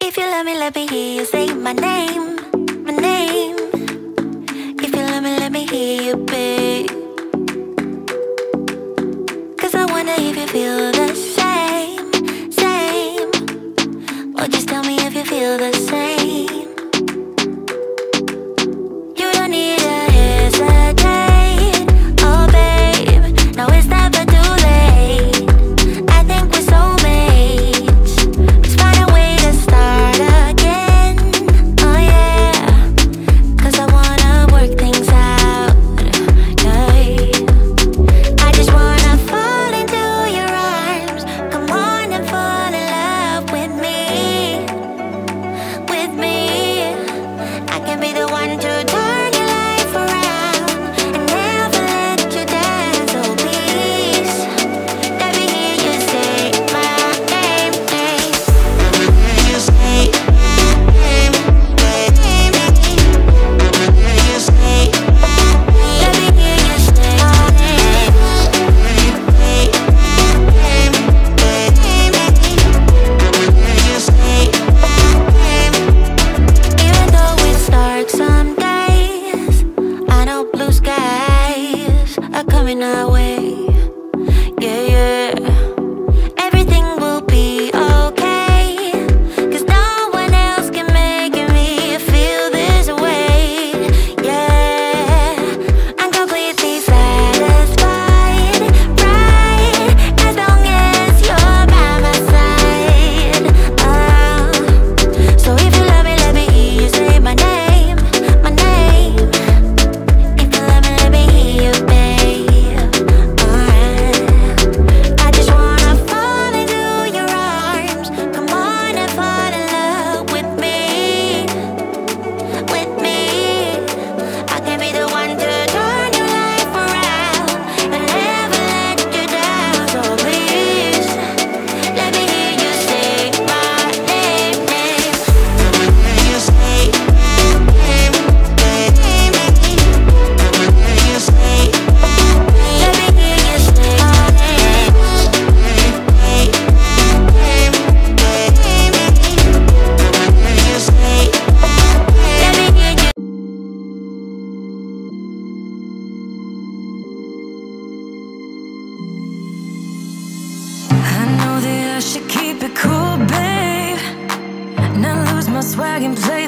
If you love me, let me hear you say my name, my name. If you love me, let me hear you, babe. keep it cool, babe. Now lose my swag and play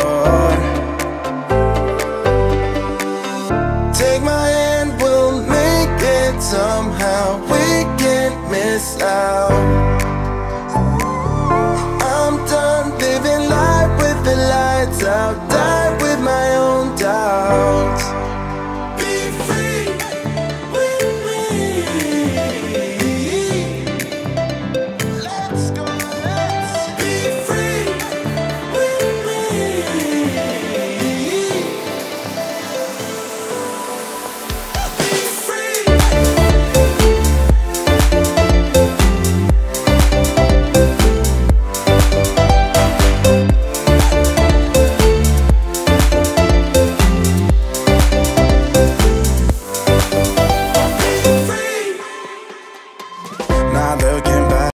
My